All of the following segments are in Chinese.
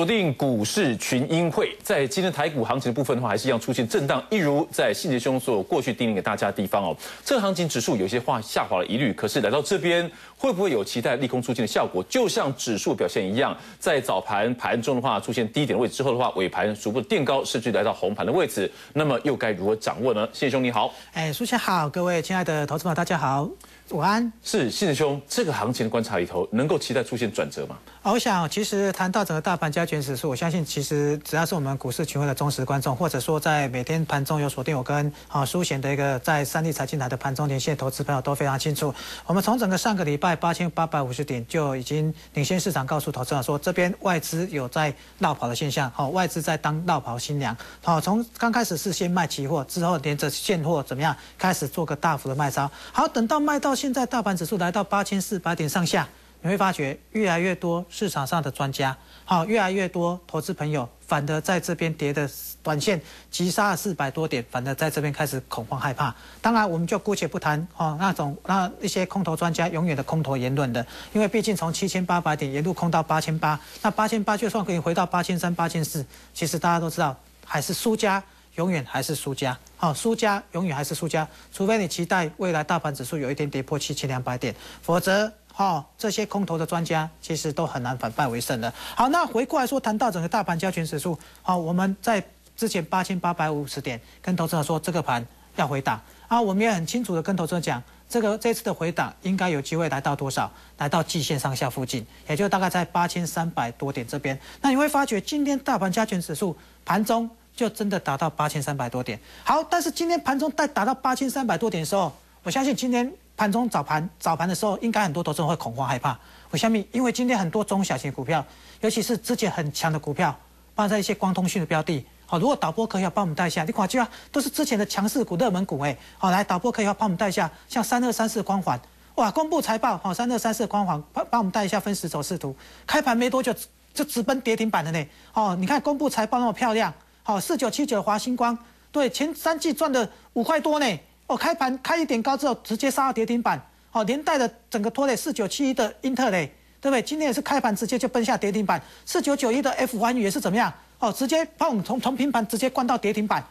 锁定股市群英会，在今天台股行情的部分的话，还是一样出现震荡，一如在细节兄所过去叮咛给大家的地方哦。这个行情指数有些话下滑了疑虑，可是来到这边会不会有期待利空出尽的效果？就像指数表现一样，在早盘盘中的话出现低点的位置之后的话，尾盘逐步垫高，甚至来到红盘的位置，那么又该如何掌握呢？谢兄你好，哎，苏先好，各位亲爱的投资朋友大家好。午安，是信子兄，这个行情的观察里头，能够期待出现转折吗？我想，其实谈到整个大盘加权指数，我相信，其实只要是我们股市群会的忠实观众，或者说在每天盘中有锁定我跟啊苏贤的一个在三立财经台的盘中连线投资朋友都非常清楚。我们从整个上个礼拜八千八百五十点就已经领先市场，告诉投资者说，这边外资有在绕跑的现象，好，外资在当绕跑新娘。好，从刚开始是先卖期货，之后连着现货怎么样，开始做个大幅的卖超。好，等到卖到。现在大盘指数来到八千四百点上下，你会发觉越来越多市场上的专家，好，越来越多投资朋友，反而在这边跌的短线急杀了四百多点，反而在这边开始恐慌害怕。当然，我们就姑且不谈哦，那种那一些空头专家永远的空头言论的，因为毕竟从七千八百点一路空到八千八，那八千八就算可以回到八千三、八千四，其实大家都知道还是输家。永远还是输家，好，输家永远还是输家，除非你期待未来大盘指数有一天跌破七千两百点，否则，哈，这些空头的专家其实都很难反败为胜的。好，那回过来说，谈到整个大盘加权指数，好，我们在之前八千八百五十点跟投资者说这个盘要回档，啊，我们也很清楚的跟投资者讲，这个这次的回档应该有机会来到多少？来到季线上下附近，也就大概在八千三百多点这边。那你会发觉今天大盘加权指数盘中。就真的达到八千三百多点。好，但是今天盘中在达到八千三百多点的时候，我相信今天盘中早盘早盘的时候，应该很多投资人会恐慌害怕。我相信，因为今天很多中小型股票，尤其是之前很强的股票，放在一些光通讯的标的。好，如果导播可以要帮我们带一下，你看就啊，都是之前的强势股、热门股哎。好，来导播可以要帮我们带一下，像三二三四光环，哇，公布财报，好，三二三四光环，帮帮我们带一下分时走势图。开盘没多久就直奔跌停板的呢。哦，你看公布财报那么漂亮。好，四九七九华星光，对，前三季赚的五块多呢。哦，开盘开一点高之后，直接杀到跌停板。好，连带的整个拖累四九七一的英特雷，对不对？今天也是开盘直接就奔下跌停板。四九九一的 F 环宇也是怎么样？哦，直接碰从从平盘直接灌到跌停板。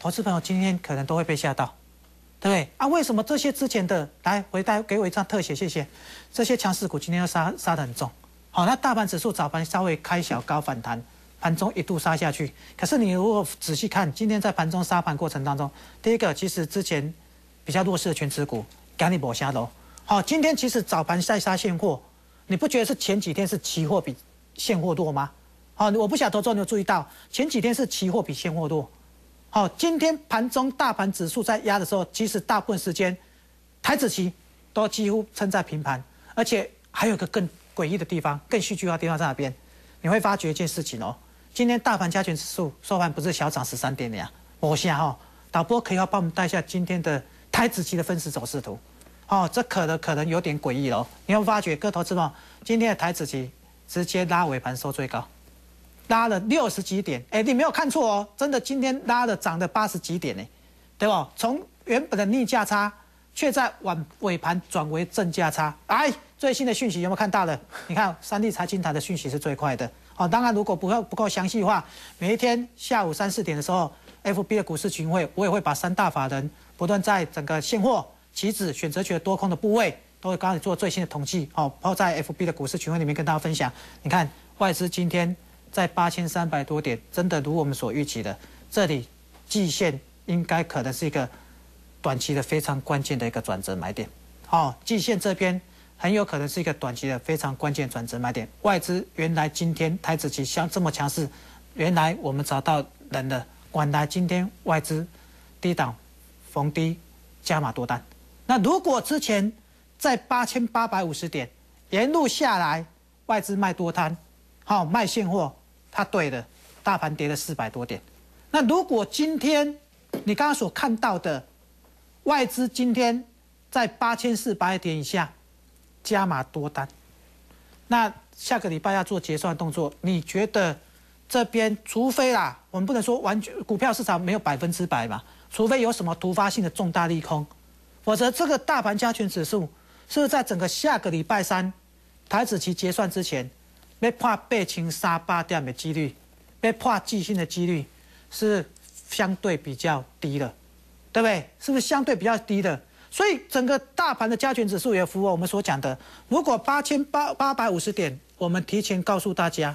投资朋友今天可能都会被吓到，对不对？啊，为什么这些之前的来回带给我一张特写，谢谢。这些强势股今天要杀杀的很重。好，那大盘指数早盘稍微开小高反弹。盘中一度杀下去，可是你如果仔细看，今天在盘中杀盘过程当中，第一个其实之前比较弱势的全持股赶紧抹下楼。好，今天其实早盘在杀现货，你不觉得是前几天是期货比现货多吗？好，我不晓得投资有没有注意到，前几天是期货比现货多。好，今天盘中大盘指数在压的时候，其实大部分时间台子期都几乎撑在平盘，而且还有个更诡异的地方，更戏剧化的地方在哪边？你会发觉一件事情哦。今天大盘加权指数收盘不是小涨十三点呀？我下哈，导播可以要帮我们带一下今天的台子期的分时走势图。哦，这可能可能有点诡异哦。你会发觉，各投资者今天的台子期直接拉尾盘收最高，拉了六十几点。哎，你没有看错哦，真的今天拉了涨了八十几点呢，对吧？从原本的逆价差，却在晚尾盘转为正价差。哎，最新的讯息有没有看到了？你看三 D 财经台的讯息是最快的。好，当然如果不够不够详细的话，每一天下午三四点的时候，FB 的股市群会，我也会把三大法人不断在整个现货、期指、选择权多空的部位，都会刚才做最新的统计。好，包在 FB 的股市群会里面跟大家分享。你看外资今天在八千三百多点，真的如我们所预期的，这里季线应该可能是一个短期的非常关键的一个转折买点。好，季线这边。很有可能是一个短期的非常关键转折买点。外资原来今天台子期像这么强势，原来我们找到人了。管来今天外资低档逢低加码多单。那如果之前在八千八百五十点沿路下来，外资卖多单，好卖现货，它对的，大盘跌了四百多点。那如果今天你刚刚所看到的外资今天在八千四百点以下。加码多单，那下个礼拜要做结算动作，你觉得这边除非啦，我们不能说完全股票市场没有百分之百嘛，除非有什么突发性的重大利空，否则这个大盘加权指数是不是在整个下个礼拜三台子期结算之前被破八千三百点的几率，被破季线的几率是相对比较低的，对不对？是不是相对比较低的？所以整个大盘的加权指数也符合我们所讲的，如果八千八八百五十点，我们提前告诉大家，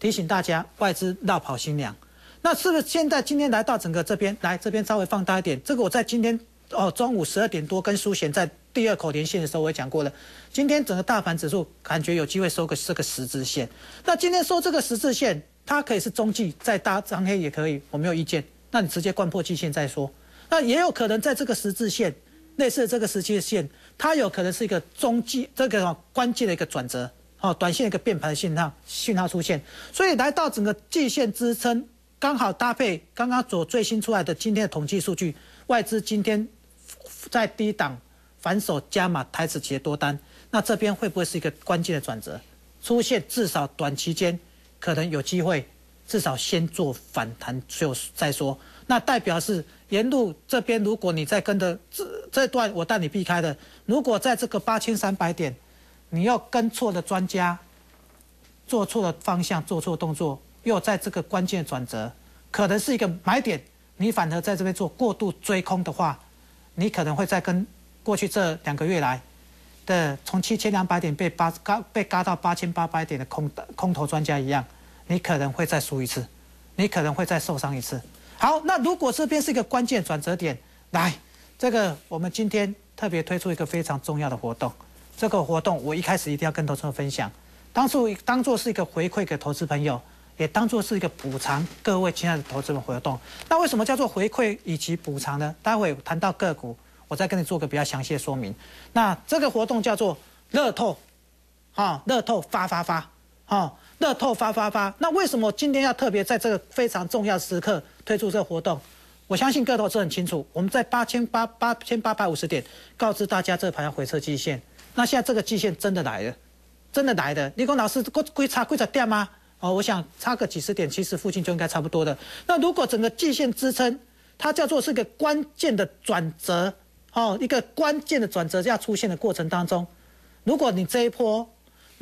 提醒大家外资绕跑新娘，那是不是现在今天来到整个这边来这边稍微放大一点？这个我在今天哦中午十二点多跟苏贤在第二口连线的时候我也讲过了，今天整个大盘指数感觉有机会收个这个十字线，那今天收这个十字线，它可以是中继再搭张黑也可以，我没有意见，那你直接贯破季线再说，那也有可能在这个十字线。类似这个时期的线，它有可能是一个中继这个关键的一个转折，哦，短线一个变盘的信号信号出现，所以来到整个季线支撑，刚好搭配刚刚所最新出来的今天的统计数据，外资今天在低档反手加码台子企业多单，那这边会不会是一个关键的转折出现？至少短期间可能有机会，至少先做反弹就再说。那代表是沿路这边，如果你在跟着这这段我带你避开的，如果在这个八千三百点，你要跟错的专家，做错了方向，做错动作，又在这个关键转折，可能是一个买点，你反而在这边做过度追空的话，你可能会再跟过去这两个月来的从七千两百点被八嘎被嘎到八千八百点的空空头专家一样，你可能会再输一次，你可能会再受伤一次。好，那如果这边是一个关键转折点，来，这个我们今天特别推出一个非常重要的活动。这个活动我一开始一定要跟投资者分享，当初当做是一个回馈给投资朋友，也当做是一个补偿各位亲爱的投资们活动。那为什么叫做回馈以及补偿呢？待会谈到个股，我再跟你做个比较详细的说明。那这个活动叫做乐透，哈，乐透发发发，哈。乐透发发发，那为什么今天要特别在这个非常重要时刻推出这个活动？我相信各投资很清楚，我们在八千八八千八百五十点告知大家这盘要回撤季线，那现在这个季线真的来了，真的来的。你讲老师，归归差归在点吗？哦，我想差个几十点，其实附近就应该差不多的。那如果整个季线支撑，它叫做是个关键的转折，哦，一个关键的转折要出现的过程当中，如果你这一波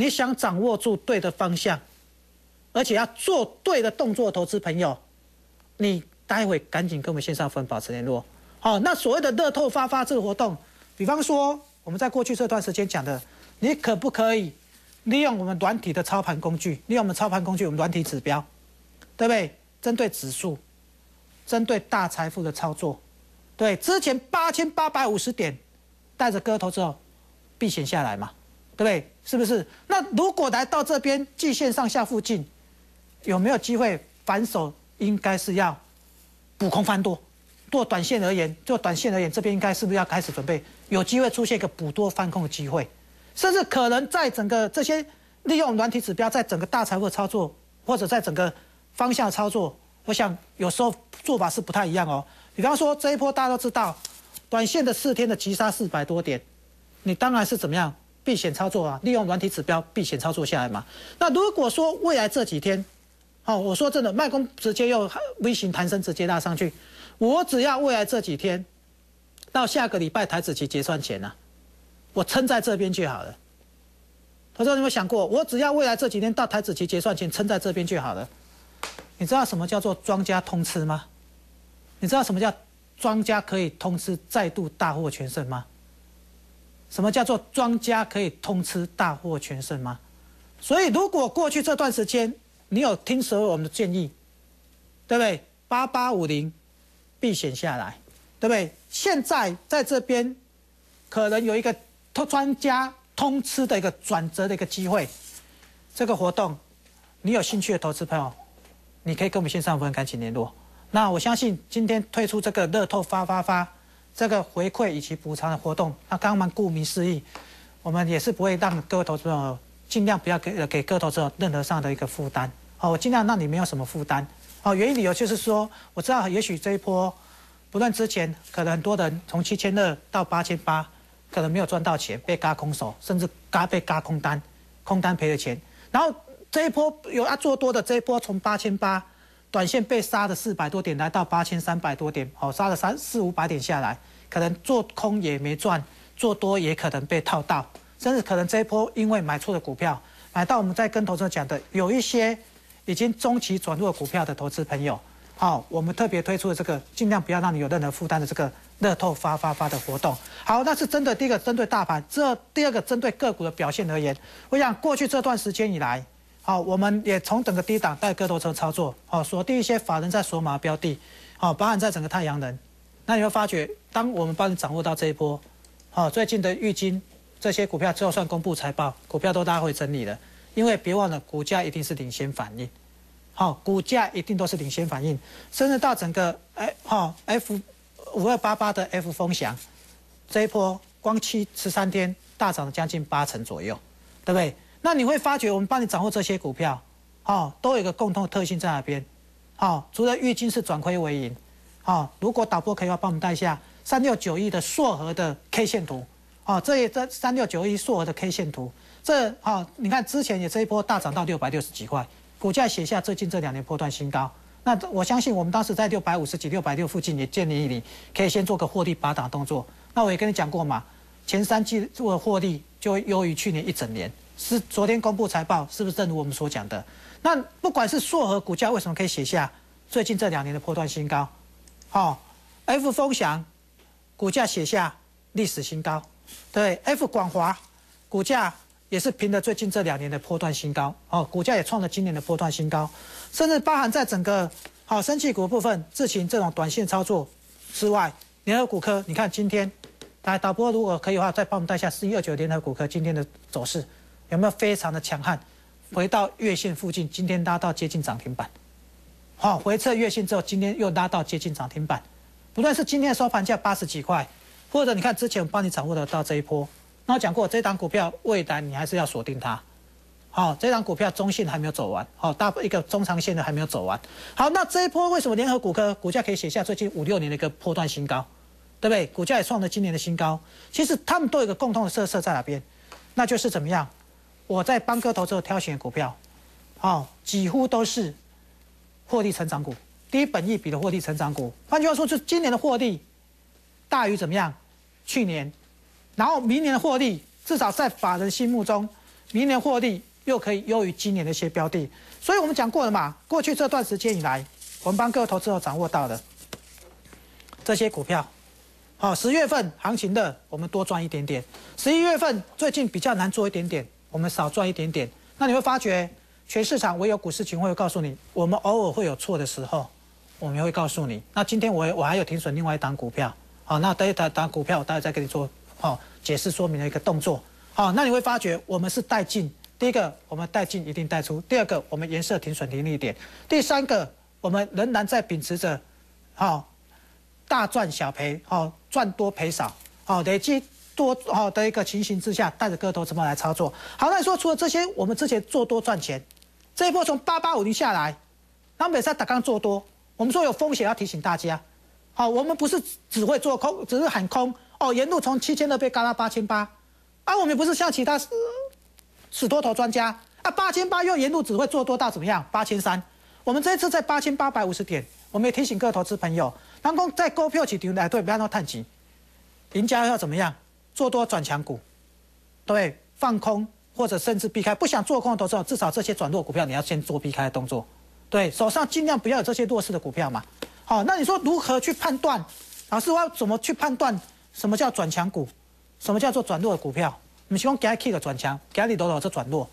你想掌握住对的方向。而且要做对的动作，投资朋友，你待会赶紧跟我们线上分保持联络。好，那所谓的乐透发发这个活动，比方说我们在过去这段时间讲的，你可不可以利用我们软体的操盘工具，利用我们操盘工具，我们软体指标，对不对？针对指数，针对大财富的操作，对，之前八千八百五十点带着割头之后避险下来嘛，对不对？是不是？那如果来到这边季线上下附近，有没有机会反手？应该是要补空翻多。做短线而言，做短线而言，这边应该是不是要开始准备？有机会出现一个补多翻空的机会，甚至可能在整个这些利用软体指标，在整个大财富操作，或者在整个方向操作，我想有时候做法是不太一样哦。比方说这一波大家都知道，短线的四天的急杀四百多点，你当然是怎么样避险操作啊？利用软体指标避险操作下来嘛。那如果说未来这几天，哦，我说真的，卖空直接用微型弹升直接拉上去，我只要未来这几天到下个礼拜台子期结算前呢，我撑在这边就好了。他说：“你有没有想过，我只要未来这几天到台子期结算前撑在这边就好了？你知道什么叫做庄家通吃吗？你知道什么叫庄家可以通吃再度大获全胜吗？什么叫做庄家可以通吃大获全胜吗？所以如果过去这段时间，你有听所有我们的建议，对不对？八八五零避险下来，对不对？现在在这边可能有一个通专家通吃的一个转折的一个机会，这个活动你有兴趣的投资朋友，你可以跟我们线上朋友赶紧联络。那我相信今天推出这个乐透发发发这个回馈以及补偿的活动，那刚刚顾名思义，我们也是不会让各位投资朋友。尽量不要给给各位投资者任何上的一个负担，好，我尽量让你没有什么负担，好，原因理由就是说，我知道也许这一波，不论之前可能很多人从七千二到八千八，可能没有赚到钱，被嘎空手，甚至嘎被嘎空单，空单赔了钱，然后这一波有啊做多的这一波从八千八，短线被杀的四百多点，来到八千三百多点，好，杀了三四五百点下来，可能做空也没赚，做多也可能被套到。甚至可能这一波因为买错的股票，买到我们在跟投资者讲的，有一些已经中期转入股票的投资朋友，好，我们特别推出了这个尽量不要让你有任何负担的这个乐透发发发的活动。好，那是针对第一个针对大盘，这第二个针对个股的表现而言，我想过去这段时间以来，好，我们也从整个低档带个投车操作，好，锁定一些法人在锁码标的，好，包含在整个太阳能。那你会发觉，当我们帮你掌握到这一波，好，最近的预金这些股票，就算公布财报，股票都大会整理了，因为别忘了，股价一定是领先反应，好，股价一定都是领先反应，甚至到整个哎，好，F 五二八八的 F 风翔，这一波光七十三天大涨了将近八成左右，对不对？那你会发觉，我们帮你掌握这些股票，好，都有一个共同的特性在那边，好，除了预金是转亏为盈。好，如果导播可以的话，帮我们带一下三六九一的硕和的 K 线图。哦，这也这三六九一硕和的 K 线图，这好，你看之前也这一波大涨到六百六十几块，股价写下最近这两年破断新高。那我相信我们当时在六百五十几、六百六附近也建议你可以先做个获利拔档动作。那我也跟你讲过嘛，前三季做获利就优于去年一整年。是昨天公布财报，是不是正如我们所讲的？那不管是硕和股价为什么可以写下最近这两年的破断新高？好，F 风翔股价写下历史新高，对，F 广华股价也是凭着最近这两年的波段新高，哦，股价也创了今年的波段新高，甚至包含在整个好升气股部分，自行这种短线操作之外，联合股科，你看今天来导播如果可以的话，再帮我们带一下四一二九联合股科今天的走势有没有非常的强悍？回到月线附近，今天拉到接近涨停板。好，回撤月线之后，今天又拉到接近涨停板。不论是今天的收盘价八十几块，或者你看之前我帮你掌握得到这一波，那我讲过，这档股票未来你还是要锁定它。好，这档股票中线还没有走完，好，大一个中长线的还没有走完。好，那这一波为什么联合股科股价可以写下最近五六年的一个波段新高，对不对？股价也创了今年的新高。其实他们都有一个共同的特色在哪边？那就是怎么样？我在帮哥投资挑选股票，好，几乎都是。获利成长股，低本益比的获利成长股，换句话说，就今年的获利大于怎么样？去年，然后明年的获利至少在法人心目中，明年获利又可以优于今年的一些标的。所以我们讲过了嘛，过去这段时间以来，我们帮各位投资者掌握到的这些股票，好，十月份行情的我们多赚一点点，十一月份最近比较难做一点点，我们少赚一点点。那你会发觉。全市场唯有股市群会告诉你，我们偶尔会有错的时候，我们会告诉你。那今天我我还有停损另外一档股票，好，那等一档档股票，我待会再跟你做好解释说明的一个动作。好，那你会发觉我们是带进，第一个我们带进一定带出，第二个我们颜色停损停利点，第三个我们仍然在秉持着好大赚小赔，好赚多赔少，好累积。多好的一个情形之下，带着个头怎么来操作？好，那你说除了这些，我们之前做多赚钱。这一波从八八五零下来，那美在打刚做多，我们说有风险要提醒大家。好，我们不是只会做空，只是喊空哦。沿路从七千二被嘎到八千八，啊，我们不是像其他死多头专家啊，八千八又沿路只会做多到怎么样？八千三，我们这一次在八千八百五十点，我们也提醒各位投资朋友，当空在股票起停来对，不要那么探急，赢家要怎么样？做多转强股，对，放空。或者甚至避开不想做空的投资者，至少这些转弱股票你要先做避开的动作。对手上尽量不要有这些弱势的股票嘛。好，那你说如何去判断？老师，我要怎么去判断什么叫转强股，什么叫做转弱的股票？我们希望给它 K 的转强，给它里头的这转弱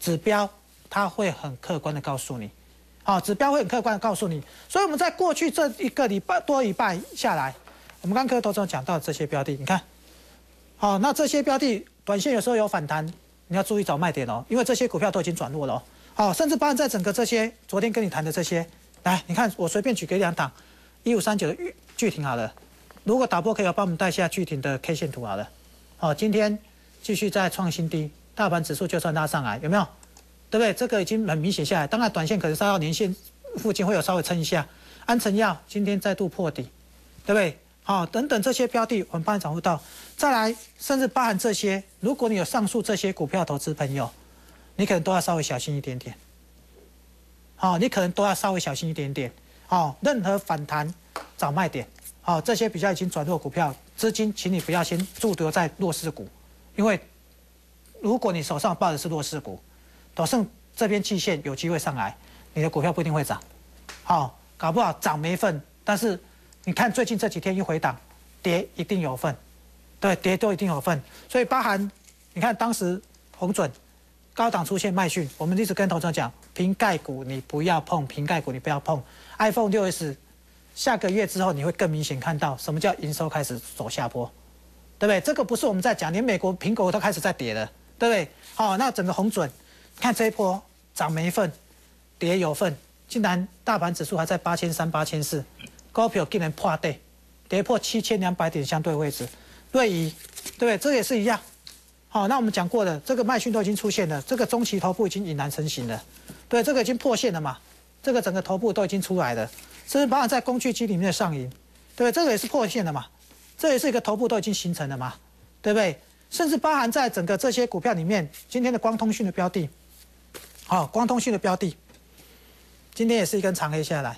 指标，它会很客观的告诉你。好，指标会很客观的告诉你。所以我们在过去这一个礼拜多礼拜下来，我们刚刚投资讲到这些标的，你看，好，那这些标的短线有时候有反弹。你要注意找卖点哦，因为这些股票都已经转弱了哦。好，甚至包含在整个这些昨天跟你谈的这些，来，你看我随便举给两档，一五三九的巨巨停好了。如果打破可以帮我们带下巨停的 K 线图好了。好，今天继续在创新低，大盘指数就算拉上来，有没有？对不对？这个已经很明显下来。当然，短线可能稍到年线附近会有稍微撑一下。安诚药今天再度破底，对不对？好，等等这些标的，我们帮你掌握到。再来，甚至包含这些，如果你有上述这些股票投资朋友，你可能都要稍微小心一点点。好，你可能都要稍微小心一点点。好，任何反弹找卖点。好，这些比较已经转弱股票，资金，请你不要先驻留在弱势股，因为如果你手上抱的是弱势股，都剩这边季线有机会上来，你的股票不一定会涨，好，搞不好涨没份，但是你看最近这几天一回档，跌一定有份，对，跌都一定有份，所以包含你看当时红准高档出现卖讯，我们一直跟投资者讲，瓶盖股你不要碰，瓶盖股你不要碰，iPhone 六 S 下个月之后你会更明显看到什么叫营收开始走下坡。对不对？这个不是我们在讲，连美国苹果都开始在跌了，对不对？好，那整个红准，看这一波涨没份，跌有份，竟然大盘指数还在八千三、八千四，高票竟然破跌，跌破七千两百点相对位置，瑞仪，对不对？这也是一样。好，那我们讲过的这个卖讯都已经出现了，这个中期头部已经引然成型了，对，这个已经破线了嘛？这个整个头部都已经出来了，甚至包含在工具机里面的上影，对不对？这个也是破线的嘛？这也是一个头部都已经形成了嘛，对不对？甚至包含在整个这些股票里面，今天的光通讯的标的，好，光通讯的标的，今天也是一根长黑下来，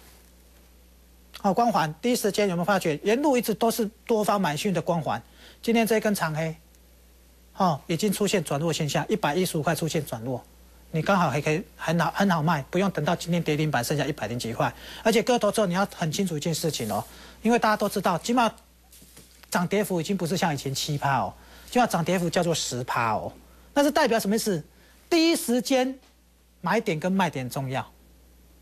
好，光环第一时间有没有发觉，沿路一直都是多方买讯的光环，今天这一根长黑，好，已经出现转弱现象，一百一十五块出现转弱，你刚好还可以很好很好卖，不用等到今天跌停板剩下一百零几块，而且割头之后你要很清楚一件事情哦，因为大家都知道，起码。涨跌幅已经不是像以前七趴哦，起码涨跌幅叫做十趴哦，那是代表什么意思？第一时间买点跟卖点重要，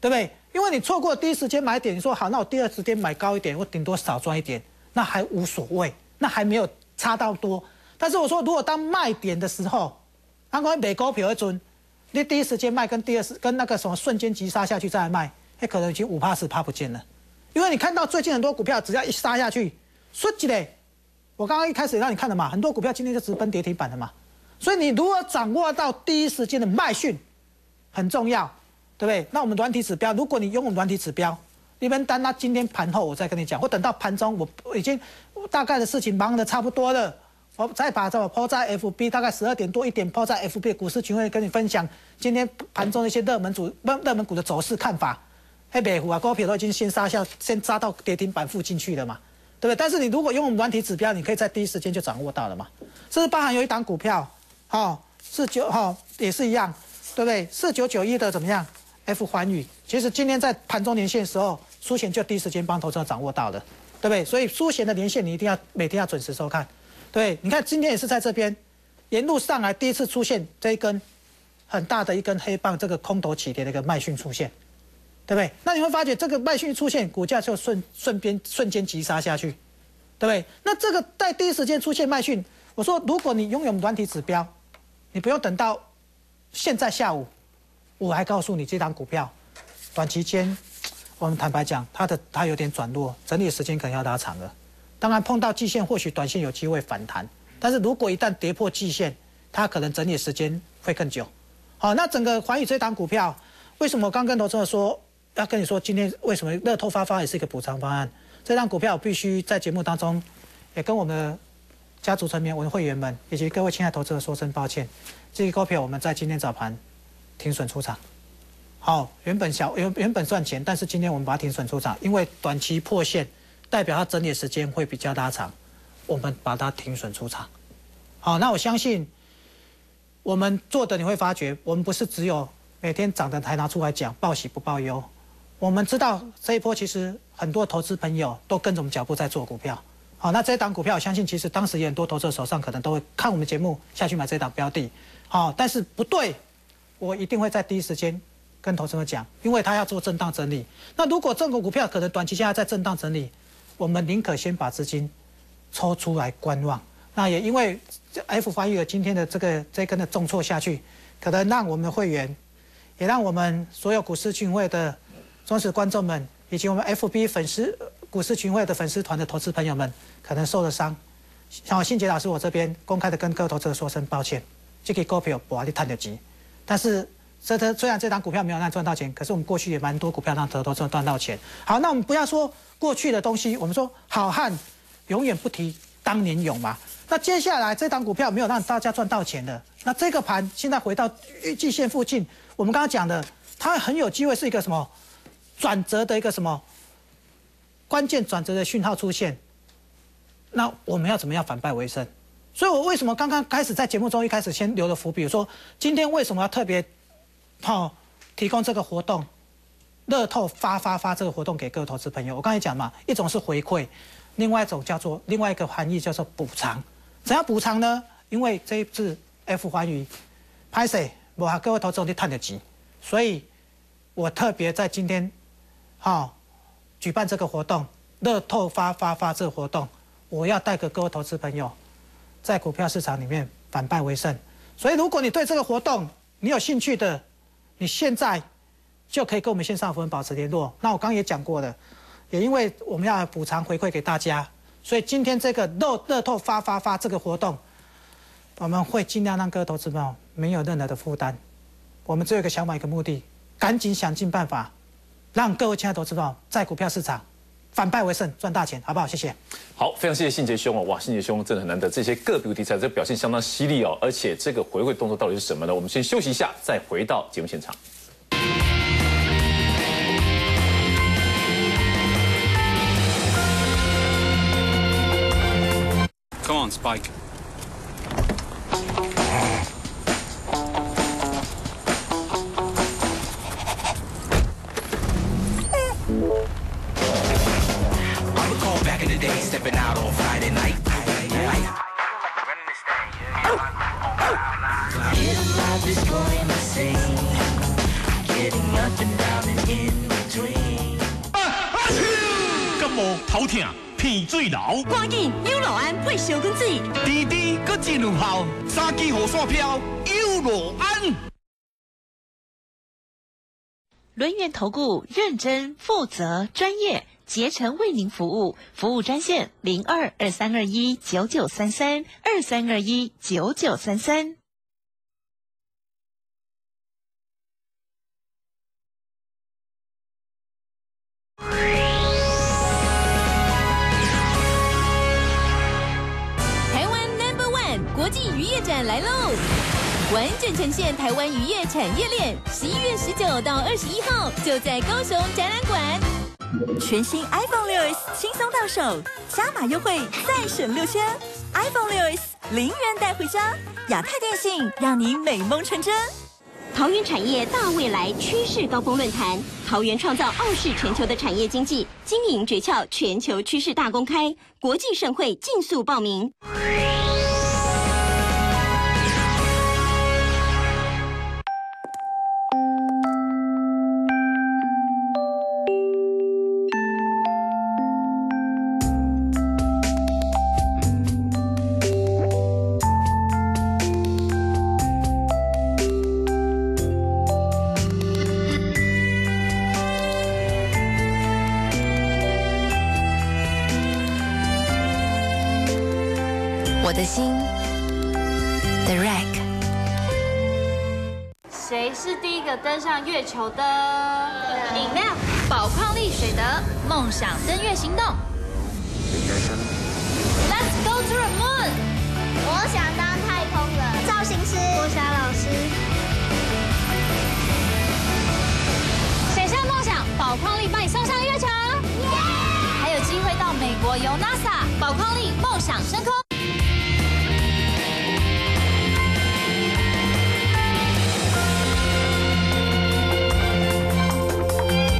对不对？因为你错过第一时间买点，你说好，那我第二时间买高一点，我顶多少赚一点，那还无所谓，那还没有差到多。但是我说，如果当卖点的时候，刚刚美高票一尊，你第一时间卖跟第二时跟那个什么瞬间急杀下去再来卖，那可能已经五趴十趴不见了。因为你看到最近很多股票，只要一杀下去，瞬间嘞。我刚刚一开始让你看的嘛，很多股票今天就直奔跌停板的嘛，所以你如何掌握到第一时间的卖讯很重要，对不对？那我们软体指标，如果你用我们软体指标，你们单那今天盘后我再跟你讲，或等到盘中我已经大概的事情忙得差不多了，我再把这个抛在 FB，大概十二点多一点抛在 FB 股市群会跟你分享今天盘中一些热门股热门股的走势看法，黑北湖啊高票都已经先杀下，先杀到跌停板附近去了嘛。对不对？但是你如果用我们软体指标，你可以在第一时间就掌握到了嘛。这是包含有一档股票，哦，四九哈也是一样，对不对？四九九一的怎么样？F 环宇，其实今天在盘中连线的时候，苏贤就第一时间帮投资者掌握到了，对不对？所以苏贤的连线你一定要每天要准时收看。对，你看今天也是在这边沿路上来第一次出现这一根很大的一根黑棒，这个空头起跌的一个卖讯出现。对不对？那你会发觉这个卖讯出现，股价就瞬瞬间瞬间急杀下去，对不对？那这个在第一时间出现卖讯，我说如果你拥有软体指标，你不用等到现在下午，我还告诉你这张股票，短期间，我们坦白讲，它的它有点转弱，整理时间可能要拉长了。当然碰到季线，或许短线有机会反弹，但是如果一旦跌破季线，它可能整理时间会更久。好，那整个环宇这档股票，为什么刚跟投资者说？要跟你说，今天为什么乐透发发也是一个补偿方案？这张股票必须在节目当中，也跟我们家族成员、我的会员们以及各位亲爱投资者说声抱歉。这个股票我们在今天早盘停损出场。好，原本小原原本赚钱，但是今天我们把它停损出场，因为短期破线代表它整理时间会比较拉长，我们把它停损出场。好，那我相信我们做的你会发觉，我们不是只有每天涨的才拿出来讲，报喜不报忧。我们知道这一波其实很多投资朋友都跟着我们脚步在做股票，好，那这档股票我相信其实当时也很多投资者手上可能都会看我们节目下去买这档标的，好，但是不对，我一定会在第一时间跟投资者讲，因为他要做震荡整理。那如果这个股票可能短期现在在震荡整理，我们宁可先把资金抽出来观望。那也因为 F 发育了今天的这个这根的重挫下去，可能让我们会员，也让我们所有股市群会的。忠实观众们，以及我们 FB 粉丝股市群会的粉丝团的投资朋友们，可能受了伤。像信杰老师，我这边公开的跟各位投资者说声抱歉。这个股票不阿你探得急，但是这这虽然这档股票没有让赚到钱，可是我们过去也蛮多股票让投资者赚到钱。好，那我们不要说过去的东西，我们说好汉永远不提当年勇嘛。那接下来这档股票没有让大家赚到钱的，那这个盘现在回到预计线附近，我们刚刚讲的，它很有机会是一个什么？转折的一个什么关键转折的讯号出现，那我们要怎么样反败为胜？所以我为什么刚刚开始在节目中一开始先留了伏笔，说今天为什么要特别好提供这个活动，乐透发发发这个活动给各位投资朋友。我刚才讲嘛，一种是回馈，另外一种叫做另外一个含义叫做补偿。怎样补偿呢？因为这一次 F 环宇拍摄，我和各位投资者去探得急，所以我特别在今天，好举办这个活动，乐透发发发这个活动，我要带给各位投资朋友，在股票市场里面反败为胜。所以，如果你对这个活动你有兴趣的，你现在就可以跟我们线上服务保持联络。那我刚刚也讲过了，也因为我们要补偿回馈给大家，所以今天这个乐乐透发发发这个活动，我们会尽量让各位投资朋友没有任何的负担。我们只有一个想法，一个目的，赶紧想尽办法，让各位亲爱的投资朋友在股票市场。反败为胜，赚大钱，好不好？谢谢。好，非常谢谢信杰兄哦，哇，信杰兄真的很难得，这些个别题材这表现相当犀利哦，而且这个回馈动作到底是什么呢？我们先休息一下，再回到节目现场。Come on, Spike. 赶紧优乐安配小根水，滴滴搁真有效，三支雨伞飘，优乐安。轮源投顾认真负责专业。竭诚为您服务，服务专线零二二三二一九九三三二三二一九九三三。业展来喽！完整呈现台湾渔业产业链，十一月十九到二十一号就在高雄展览馆。全新 iPhone 六 S 轻松到手，加码优惠再省六千。iPhone 六 S 零元带回家，亚太电信让你美梦成真。桃园产业大未来趋势高峰论坛，桃园创造傲视全球的产业经济经营诀窍，全球趋势大公开，国际盛会尽速报名。登上月球的？饮料，宝矿力水的梦想登月行动。Let's go to the moon。我想当太空人。造型师，郭霞老师。写下梦想，宝矿力把你送上月球。还有机会到美国游 NASA，宝矿力梦想升空。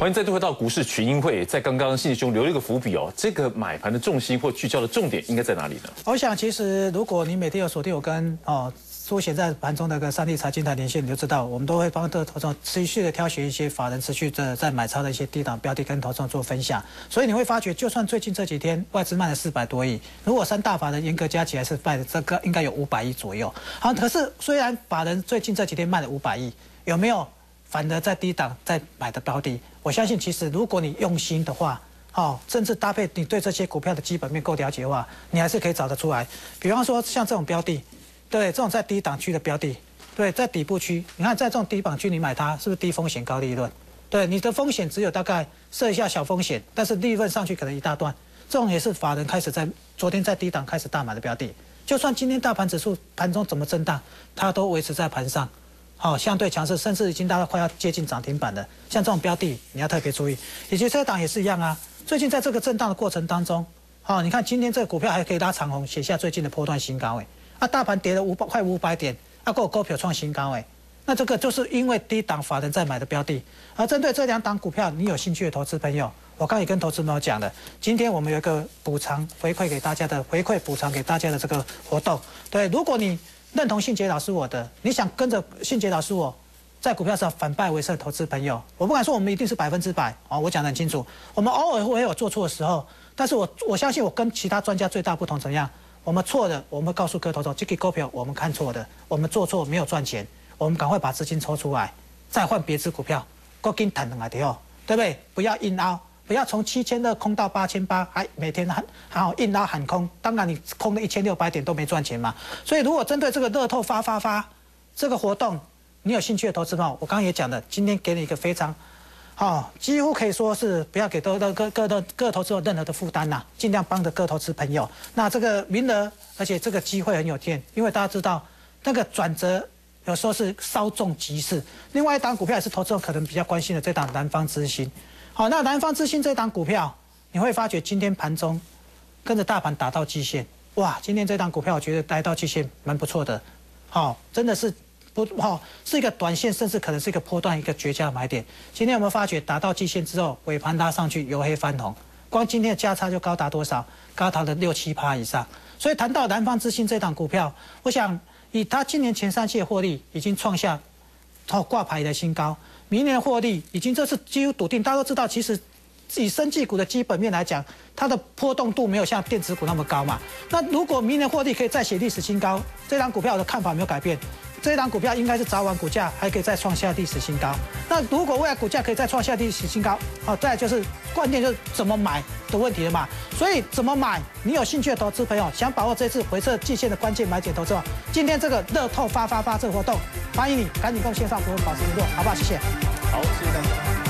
欢迎再度回到股市群英会，在刚刚信兄留了一个伏笔哦，这个买盘的重心或聚焦的重点应该在哪里呢？我想，其实如果你每天有锁定我跟哦苏贤在盘中的个三 D 财经台连线，你就知道我们都会帮这投众持续的挑选一些法人持续的在买超的一些低档标的跟投众做分享。所以你会发觉，就算最近这几天外资卖了四百多亿，如果三大法人严格加起来是卖的这个应该有五百亿左右。好，可是虽然法人最近这几天卖了五百亿，有没有？反而在低档在买的标的，我相信其实如果你用心的话，哦，甚至搭配你对这些股票的基本面够了解的话，你还是可以找得出来。比方说像这种标的，对，这种在低档区的标的，对，在底部区，你看在这种低档区你买它，是不是低风险高利润？对，你的风险只有大概设一下小风险，但是利润上去可能一大段。这种也是法人开始在昨天在低档开始大买的标的，就算今天大盘指数盘中怎么震荡，它都维持在盘上。好，相对强势，甚至已经达到快要接近涨停板的，像这种标的，你要特别注意。以及这档也是一样啊。最近在这个震荡的过程当中，好，你看今天这个股票还可以拉长红，写下最近的波段新高。哎，啊，大盘跌了五百快五百点，啊，个股票创新高。哎，那这个就是因为低档法人在买的标的。而针对这两档股票，你有兴趣的投资朋友，我刚也跟投资朋友讲了，今天我们有一个补偿回馈给大家的回馈补偿给大家的这个活动。对，如果你认同信杰老师我的，你想跟着信杰老师我。在股票上反败为胜，投资朋友，我不敢说我们一定是百分之百啊，我讲得很清楚，我们偶尔会有做错的时候，但是我我相信我跟其他专家最大不同怎样？我们错的，我们告诉各位投资这个股票我们看错的，我们做错没有赚钱，我们赶快把资金抽出来，再换别只股票，够跟谈两个条，对不对？不要硬凹，不要从七千二空到八千八，还每天喊还好硬拉喊空，当然你空了一千六百点都没赚钱嘛。所以如果针对这个乐透发发发这个活动，你有兴趣的投资朋友？我刚刚也讲了，今天给你一个非常，好，几乎可以说是不要给各各各各各投资有任何的负担呐，尽量帮着各投资朋友。那这个名额，而且这个机会很有限，因为大家知道那个转折有时候是稍纵即逝。另外一档股票也是投资人可能比较关心的，这档南方之星。好，那南方之星这档股票，你会发觉今天盘中跟着大盘打到季线，哇，今天这档股票我觉得待到季线蛮不错的，好，真的是。不好，是一个短线，甚至可能是一个波段一个绝佳买点。今天我们发觉达到季线之后，尾盘拉上去由黑翻红，光今天的价差就高达多少？高达了六七趴以上。所以谈到南方之星这档股票，我想以它今年前三季的获利已经创下好挂牌的新高，明年获利已经这是几乎笃定。大家都知道，其实以生技股的基本面来讲，它的波动度没有像电子股那么高嘛。那如果明年获利可以再写历史新高，这张股票的看法没有改变。这一档股票应该是早晚股价还可以再创下历史新高。那如果未来股价可以再创下历史新高，好，再就是关键就是怎么买的问题了嘛。所以怎么买，你有兴趣的投资朋友想把握这次回撤季线的关键买点投资，今天这个乐透发发发这个活动，欢迎你赶紧跟线上服务保持联络，好不好？谢谢。好，谢谢大家。